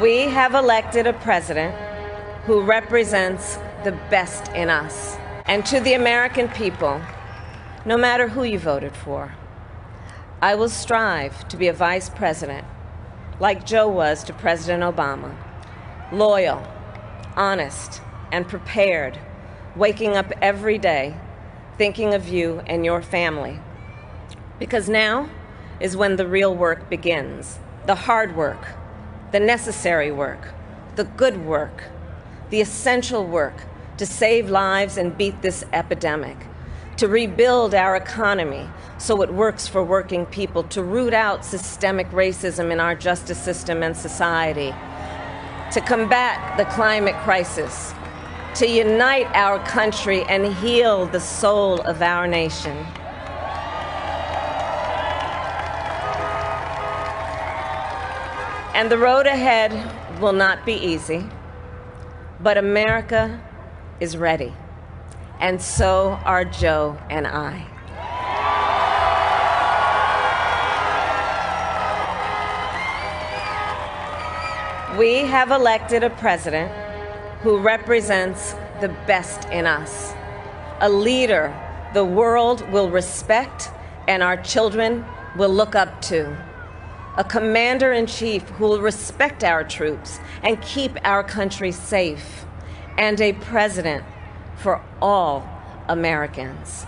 We have elected a president who represents the best in us. And to the American people, no matter who you voted for, I will strive to be a vice president like Joe was to President Obama loyal, honest, and prepared, waking up every day thinking of you and your family. Because now is when the real work begins the hard work the necessary work, the good work, the essential work to save lives and beat this epidemic, to rebuild our economy so it works for working people, to root out systemic racism in our justice system and society, to combat the climate crisis, to unite our country and heal the soul of our nation. And the road ahead will not be easy, but America is ready. And so are Joe and I. We have elected a president who represents the best in us, a leader the world will respect and our children will look up to a commander in chief who will respect our troops and keep our country safe, and a president for all Americans.